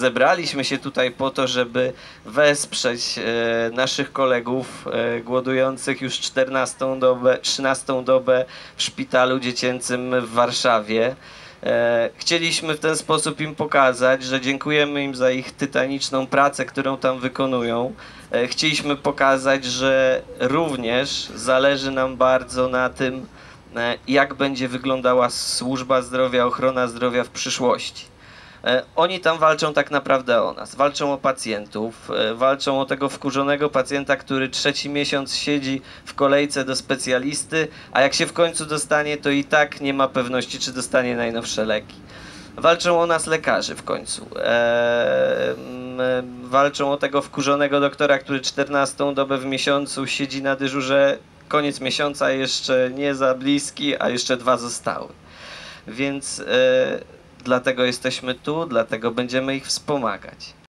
Zebraliśmy się tutaj po to, żeby wesprzeć e, naszych kolegów e, głodujących już 14 dobę, 13 dobę w szpitalu dziecięcym w Warszawie. E, Chcieliśmy w ten sposób im pokazać, że dziękujemy im za ich tytaniczną pracę, którą tam wykonują. E, Chcieliśmy pokazać, że również zależy nam bardzo na tym, e, jak będzie wyglądała służba zdrowia, ochrona zdrowia w przyszłości. E, Oni tam walczą tak naprawdę o nas. Walczą o pacjentów, e, walczą o tego wkurzonego pacjenta, który trzeci miesiąc siedzi w kolejce do specjalisty, a jak się w końcu dostanie, to i tak nie ma pewności, czy dostanie najnowsze leki. Walczą o nas lekarzy w końcu. E, m, e, walczą o tego wkurzonego doktora, który 14 dobę w miesiącu siedzi na dyżurze. Koniec miesiąca jeszcze nie za bliski, a jeszcze dwa zostały. Więc e, dlatego jesteśmy tu, dlatego będziemy ich wspomagać.